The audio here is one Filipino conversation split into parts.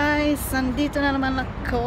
guys! Nandito na naman ako!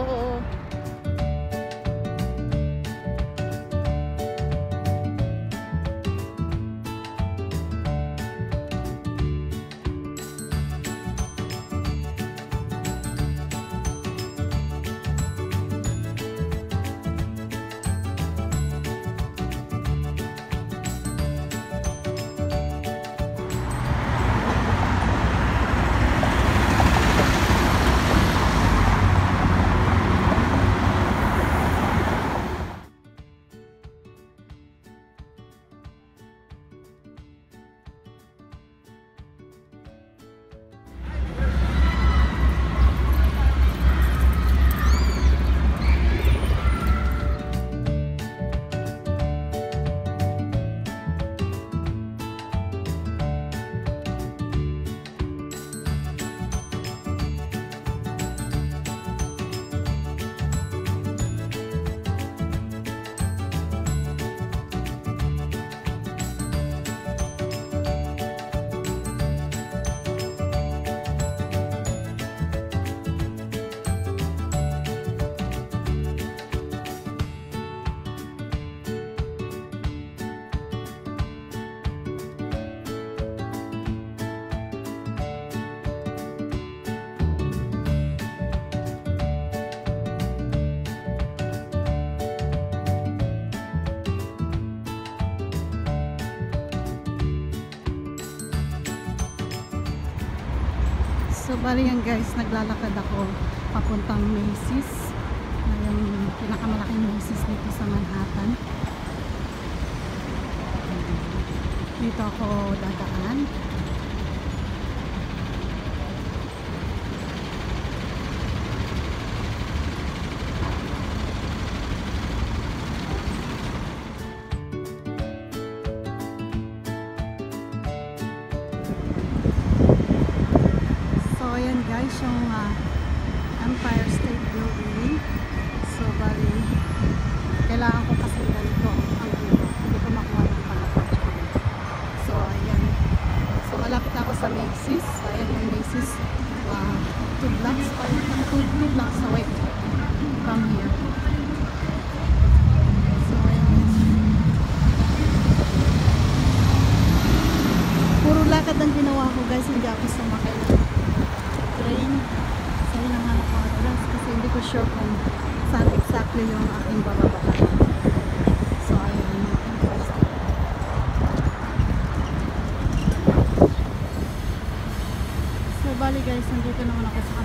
So, bali yan guys, naglalakad ako papuntang Macy's. Na yung pinakamalaking Macy's dito sa Manhattan. Dito ako dadaan. Guys, yung ah, Empire State Building. So, bali, kailangan ko kasi ganito ang view. Hindi ko makuha ng palapag. So, ayan. So, malapit ako sa Macy's. Ayan yung Macy's. Uh, blocks pa yun. Two, two blocks away from here. So, ayan. Puro lakad ang ginawa ko guys. Hindi ako sumakay ng train. So, hinahanap ko address kasi hindi ko sure kung saan exactly yung aking bababaan. So, ayun. So, bali guys, nandito naman ako sa